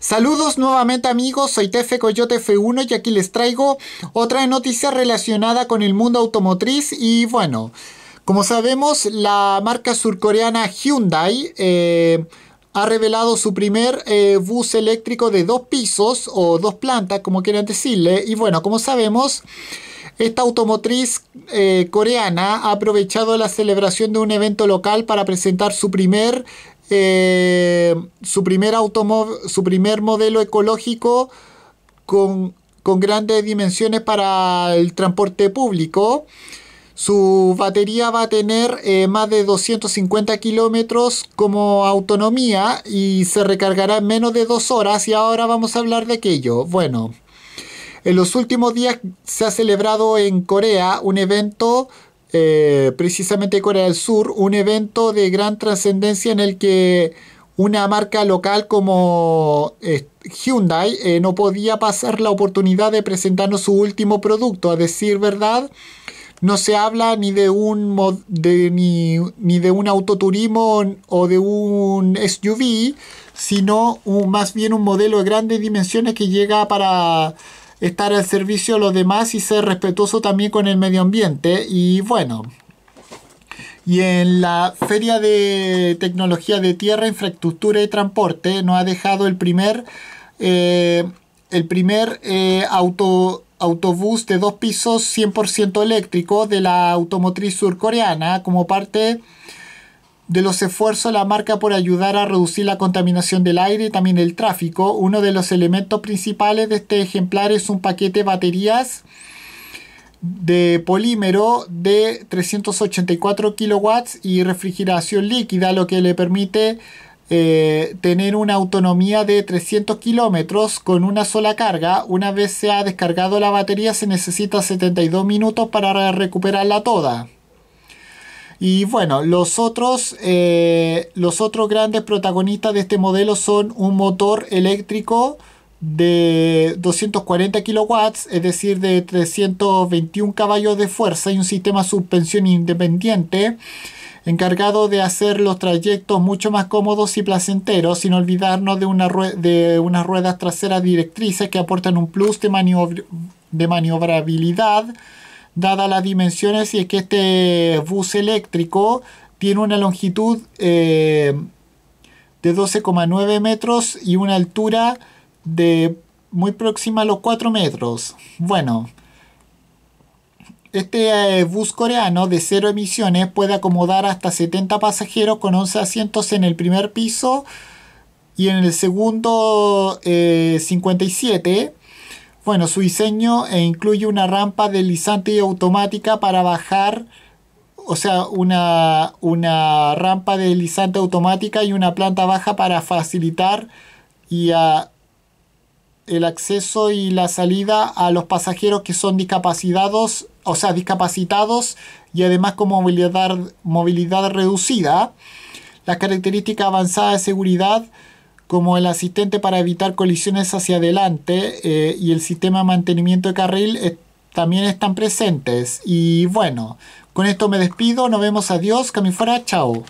Saludos nuevamente amigos, soy Tefe Coyote F1 y aquí les traigo otra noticia relacionada con el mundo automotriz. Y bueno, como sabemos la marca surcoreana Hyundai eh, ha revelado su primer eh, bus eléctrico de dos pisos o dos plantas como quieran decirle. Y bueno, como sabemos esta automotriz eh, coreana ha aprovechado la celebración de un evento local para presentar su primer eh, su, primer su primer modelo ecológico con, grandes dimensiones para el transporte público. Su batería va a tener eh, más de 250 kilómetros como autonomía y se recargará en menos de dos horas y ahora vamos a hablar de aquello. Bueno, en los últimos días se ha celebrado en Corea un evento eh, precisamente Corea del Sur, un evento de gran trascendencia en el que una marca local como eh, Hyundai eh, no podía pasar la oportunidad de presentarnos su último producto. A decir verdad, no se habla ni de un ni, de un autoturismo o de un SUV, sino más bien un modelo de grandes dimensiones que llega para estar al servicio de los demás y ser respetuoso también con el medio ambiente. Y bueno, y en la Feria de Tecnología de Tierra, Infraestructura y Transporte nos ha dejado el primer, eh, el primer eh, auto, autobús de dos pisos 100% eléctrico de la automotriz surcoreana como parte de los esfuerzos de la marca por ayudar a reducir la contaminación del aire y también el tráfico. Uno de los elementos principales de este ejemplar es un paquete de baterías de polímero de 384 kilowatts y refrigeración líquida, lo que le permite eh, tener una autonomía de 300 kilómetros con una sola carga. Una vez se ha descargado la batería se necesita 72 minutos para recuperarla toda. Y bueno, los otros, eh, los otros grandes protagonistas de este modelo son un motor eléctrico de 240 kilowatts, es decir, de 321 caballos de fuerza y un sistema de suspensión independiente encargado de hacer los trayectos mucho más cómodos y placenteros, sin olvidarnos de, una de unas ruedas traseras directrices que aportan un plus de, de maniobrabilidad dadas las dimensiones, y es que este bus eléctrico tiene una longitud eh, de 12,9 metros y una altura de muy próxima a los 4 metros. Bueno, este eh, bus coreano de cero emisiones puede acomodar hasta 70 pasajeros con 11 asientos en el primer piso y en el segundo 57 eh, bueno, su diseño eh, incluye una rampa deslizante automática para bajar, o sea, una, una rampa deslizante automática y una planta baja para facilitar y el acceso y la salida a los pasajeros que son discapacitados, o sea, discapacitados y además con movilidad, movilidad reducida. Las características avanzadas de seguridad como el asistente para evitar colisiones hacia adelante eh, y el sistema de mantenimiento de carril también están presentes. Y bueno, con esto me despido, nos vemos, adiós, que fuera, chao.